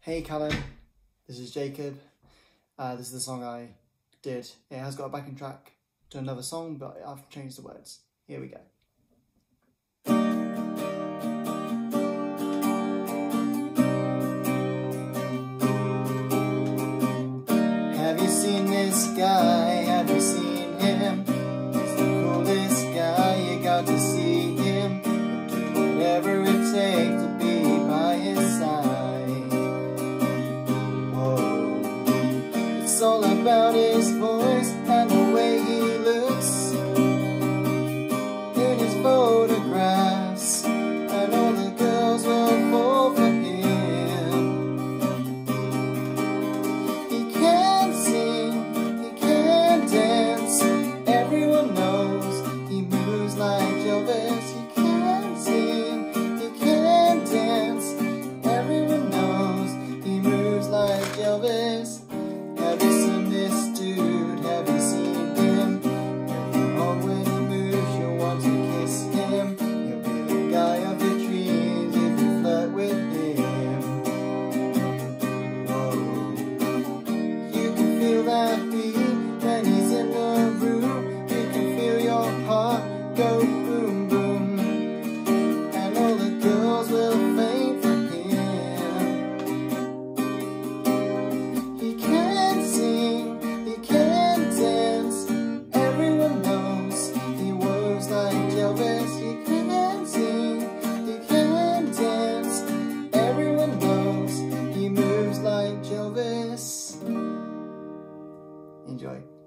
Hey Callum, this is Jacob. Uh, this is the song I did. It has got a backing track to another song, but I've changed the words. Here we go. Have you seen this guy? Have you seen is for Enjoy.